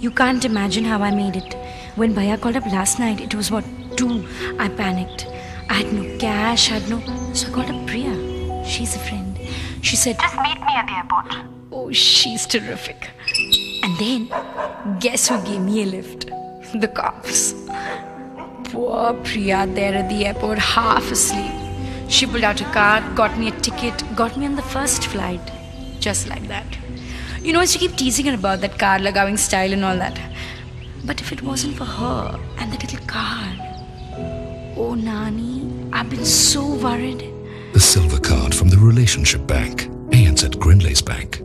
You can't imagine how I made it. When Bhaiya called up last night, it was what, 2. I panicked. I had no cash, I had no. So I called up Priya. She's a friend. She said, Just meet me at the airport. Oh, she's terrific. And then, guess who gave me a lift? The cops. Poor Priya there at the airport, half asleep. She pulled out a card, got me a ticket, got me on the first flight. Just like that. You know, I used keep teasing her about that card lagaving style and all that. But if it wasn't for her and that little car. oh Nani, I've been so worried. The silver card from the Relationship Bank. ANZ Grindlays Bank.